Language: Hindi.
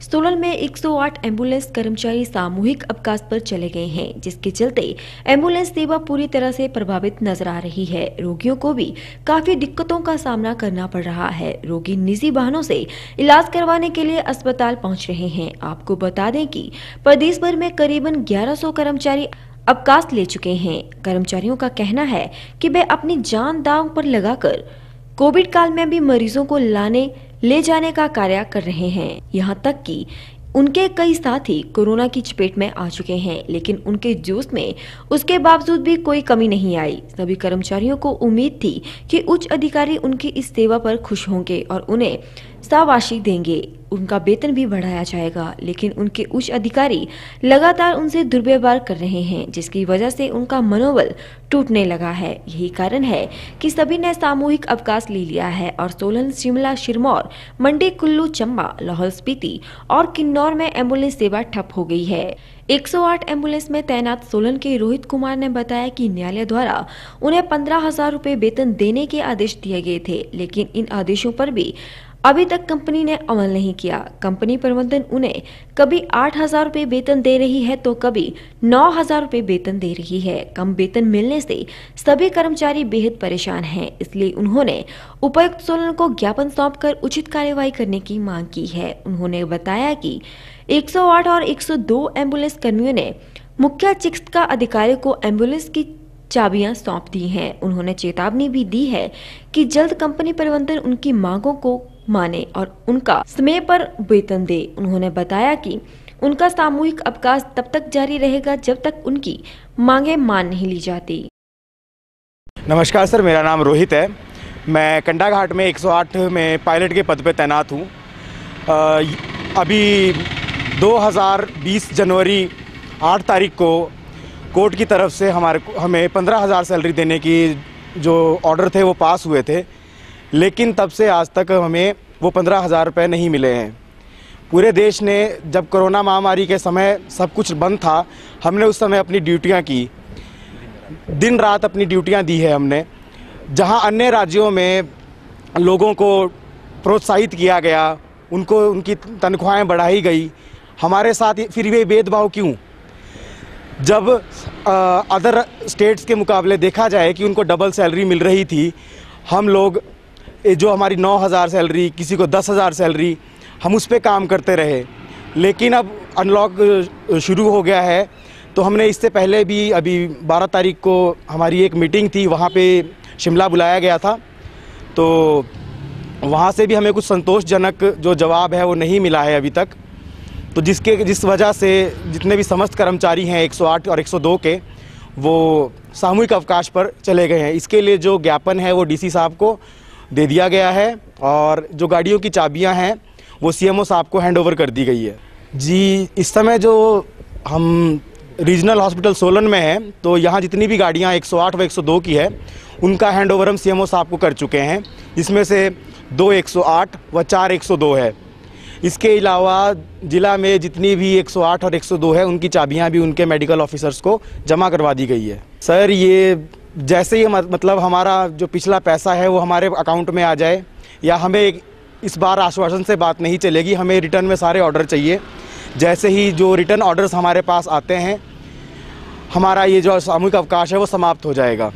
सोलन में 108 एंबुलेंस कर्मचारी सामूहिक अवकाश पर चले गए हैं, जिसके चलते एंबुलेंस सेवा पूरी तरह से प्रभावित नज़र आ रही है। रोगियों को भी काफ़ी दिक्कतों का सामना करना पड़ रहा है। रोगी निजी वाहनों से इलाज करवाने के लिए अस्पताल पहुँच रहे हैं। आपको बता दें कि प्रदेश भर में करीबन 1100 कर्मचारी अवकाश ले चुके हैं। कर्मचारियों का कहना है कि वे अपनी जान दाव पर लगाकर कोविड काल में भी मरीजों को लाने, ले जाने का कार्य कर रहे हैं। यहाँ तक कि उनके कई साथी कोरोना की चपेट में आ चुके हैं, लेकिन उनके जोश में उसके बावजूद भी कोई कमी नहीं आई। सभी कर्मचारियों को उम्मीद थी कि उच्च अधिकारी उनकी इस सेवा पर खुश होंगे और उन्हें सावाशी देंगे। उनका वेतन भी बढ़ाया जाएगा, लेकिन उनके उच्च अधिकारी लगातार उनसे दुर्व्यवहार कर रहे हैं, जिसकी वजह से उनका मनोबल टूटने लगा है। यही कारण है कि सभी ने सामूहिक अवकाश ले लिया है और सोलन, शिमला सिरमौर मंडी, कुल्लू, चंबा, लाहौल स्पीति और किन्नौर में एंबुलेंस सेवा ठप हो गई है। 108 एंबुलेंस में तैनात सोलन के रोहित कुमार ने बताया कि न्यायालय द्वारा उन्हें पंद्रह हज़ार रूपए वेतन देने के आदेश दिए गए थे, लेकिन इन आदेशों पर भी अभी तक कंपनी ने अमल नहीं किया। कंपनी प्रबंधन उन्हें कभी आठ हज़ार रूपए वेतन दे रही है तो कभी नौ हज़ार रूपए वेतन दे रही है। कम वेतन मिलने से सभी कर्मचारी बेहद परेशान हैं, इसलिए उन्होंने उपायुक्त सोलन को ज्ञापन सौंपकर उचित कार्यवाही करने की मांग की है। उन्होंने बताया कि 108 और 102 एंबुलेंस कर्मियों ने मुख्य चिकित्सा अधिकारी को एंबुलेंस की चाबियाँ सौंप दी हैं। उन्होंने चेतावनी भी दी है कि जल्द कंपनी प्रबंधन उनकी मांगों को माने और उनका समय पर वेतन दे। उन्होंने बताया कि उनका सामूहिक अवकाश तब तक जारी रहेगा जब तक उनकी मांगे मान नहीं ली जाती। नमस्कार सर, मेरा नाम रोहित है। मैं कंडा घाट में 108 में पायलट के पद पर तैनात हूँ। अभी 2020 जनवरी 8 तारीख को कोर्ट की तरफ़ से हमारे हमें पंद्रह हज़ार सैलरी देने की जो ऑर्डर थे वो पास हुए थे। लेकिन तब से आज तक हमें वो पंद्रह हज़ार रुपये नहीं मिले हैं। पूरे देश ने जब कोरोना महामारी के समय सब कुछ बंद था, हमने उस समय अपनी ड्यूटियाँ की। दिन रात अपनी ड्यूटियाँ दी है हमने, जहाँ अन्य राज्यों में लोगों को प्रोत्साहित किया गया, उनको उनकी तनख्वाहें बढ़ाई गई। हमारे साथ फिर भी भेदभाव क्यों? जब अदर स्टेट्स के मुकाबले देखा जाए कि उनको डबल सैलरी मिल रही थी, हम लोग जो हमारी नौ हज़ार सैलरी, किसी को दस हज़ार सैलरी, हम उस पर काम करते रहे। लेकिन अब अनलॉक शुरू हो गया है। तो हमने इससे पहले भी अभी 12 तारीख को हमारी एक मीटिंग थी, वहाँ पे शिमला बुलाया गया था। तो वहाँ से भी हमें कुछ संतोषजनक जो जवाब है, वो नहीं मिला है अभी तक। तो जिसके, जिस वजह से जितने भी समस्त कर्मचारी हैं 108 और 102 के, वो सामूहिक अवकाश पर चले गए हैं। इसके लिए जो ज्ञापन है, वो डीसी साहब को दे दिया गया है और जो गाड़ियों की चाबियाँ हैं, वो सीएमओ साहब को हैंड ओवर कर दी गई है। जी, इस समय जो हम रीजनल हॉस्पिटल सोलन में हैं तो यहाँ जितनी भी गाड़ियाँ 108 व 102 की है, उनका हैंड हम सीएमओ साहब को कर चुके हैं। जिसमें से दो 108 व चार 102 है। इसके अलावा ज़िला में जितनी भी 108 और 102 है, उनकी चाबियाँ भी उनके मेडिकल ऑफिसर्स को जमा करवा दी गई है। सर, ये जैसे ही मतलब हमारा जो पिछला पैसा है वो हमारे अकाउंट में आ जाए, या हमें इस बार आश्वासन से बात नहीं चलेगी, हमें रिटर्न में सारे ऑर्डर चाहिए। जैसे ही जो रिटर्न ऑर्डर्स हमारे पास आते हैं, हमारा ये जो सामूहिक अवकाश है वो समाप्त हो जाएगा।